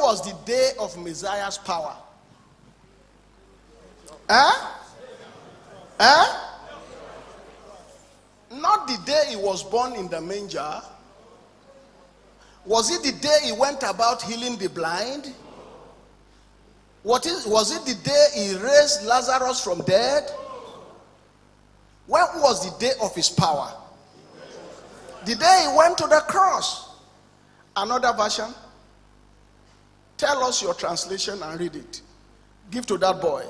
was the day of Messiah's power? Huh? Huh? Not the day he was born in the manger. Was it the day he went about healing the blind? What is, was it the day he raised Lazarus from dead? When was the day of his power? The day he went to the cross. Another version. Tell us your translation and read it. Give to that boy.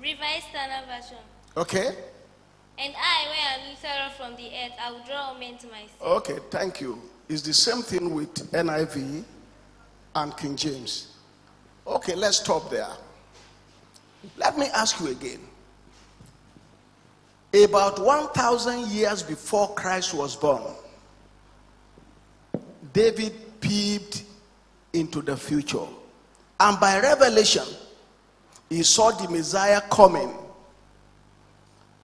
Revised Standard Version. Okay? And I, when I lifted up from the earth, I will draw men to myself. Okay, thank you. It's the same thing with NIV and King James. Okay, let's stop there. Let me ask you again. About 1,000 years before Christ was born, David peeped into the future. And by revelation, he saw the Messiah coming.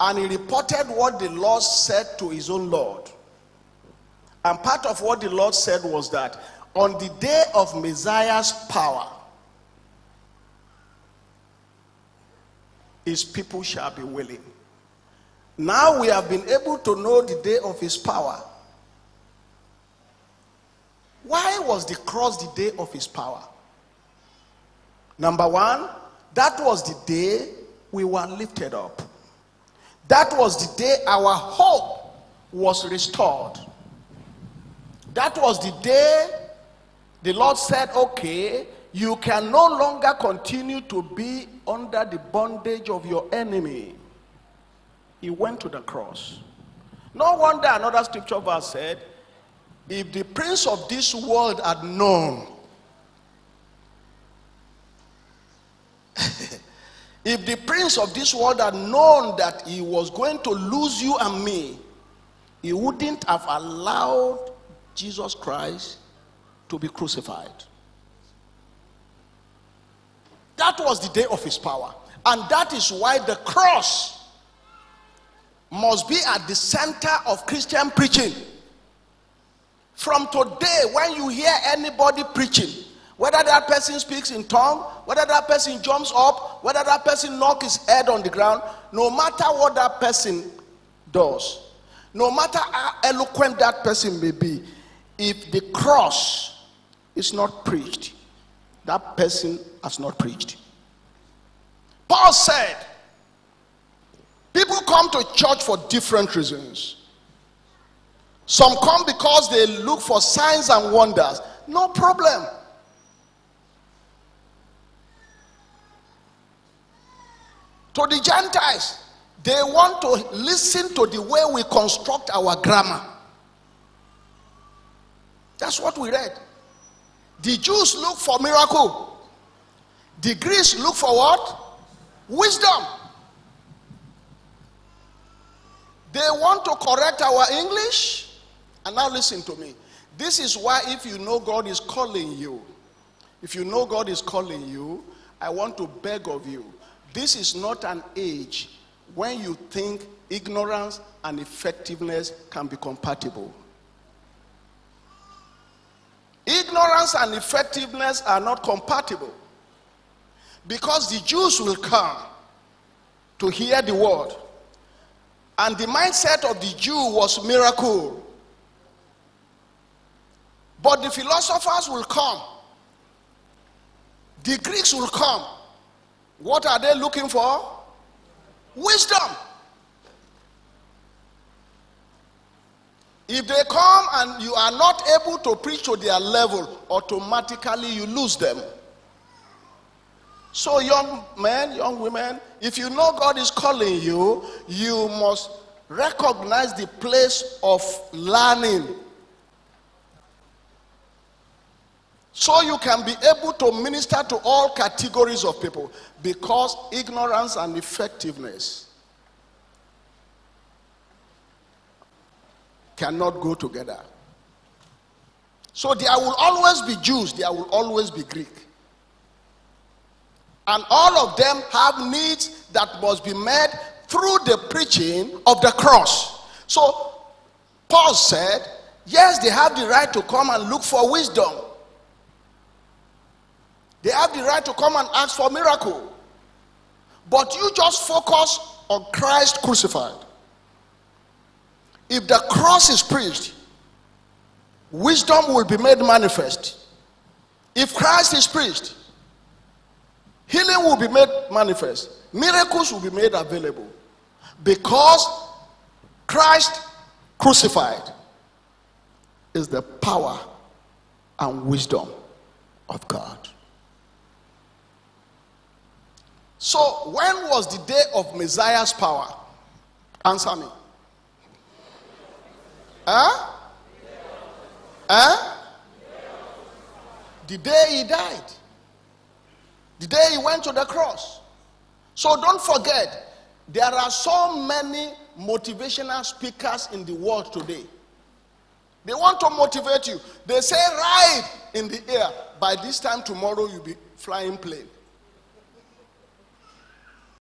And he reported what the Lord said to his own Lord. And part of what the Lord said was that on the day of Messiah's power, his people shall be willing. Now we have been able to know the day of his power. Why was the cross the day of his power? Number one, that was the day we were lifted up. That was the day our hope was restored. That was the day the Lord said, Okay, you can no longer continue to be under the bondage of your enemy. He went to the cross. No wonder another scripture verse said, If the prince of this world had known, if the prince of this world had known that he was going to lose you and me, he wouldn't have allowed Jesus Christ to be crucified. That was the day of his power. And that is why the cross must be at the center of Christian preaching. From today, when you hear anybody preaching, whether that person speaks in tongue, whether that person jumps up, whether that person knocks his head on the ground, no matter what that person does, no matter how eloquent that person may be, if the cross is not preached, that person has not preached. Paul said, People come to church for different reasons. Some come because they look for signs and wonders. No problem. To the Gentiles, they want to listen to the way we construct our grammar. That's what we read. The Jews look for miracle. The Greeks look for what? Wisdom. They want to correct our English. And now listen to me. This is why, if you know God is calling you, if you know God is calling you, I want to beg of you. This is not an age when you think ignorance and effectiveness can be compatible. Ignorance and effectiveness are not compatible. Because the Jews will come to hear the word. And the mindset of the Jew was miracle. But the philosophers will come. The Greeks will come. What are they looking for? Wisdom. If they come and you are not able to preach to their level, automatically you lose them. So, young men, young women, if you know God is calling you, you must recognize the place of learning. So you can be able to minister to all categories of people because ignorance and effectiveness cannot go together. So there will always be Jews, there will always be Greek. And all of them have needs that must be met through the preaching of the cross. So Paul said, Yes, they have the right to come and look for wisdom. They have the right to come and ask for miracle. But you just focus on Christ crucified. If the cross is preached, wisdom will be made manifest. If Christ is preached, healing will be made manifest. Miracles will be made available. Because Christ crucified is the power and wisdom of God. So, when was the day of Messiah's power? Answer me. Huh? Huh? The day he died. The day he went to the cross. So don't forget, there are so many motivational speakers in the world today. They want to motivate you. They say, ride in the air. By this time tomorrow, you'll be flying plane.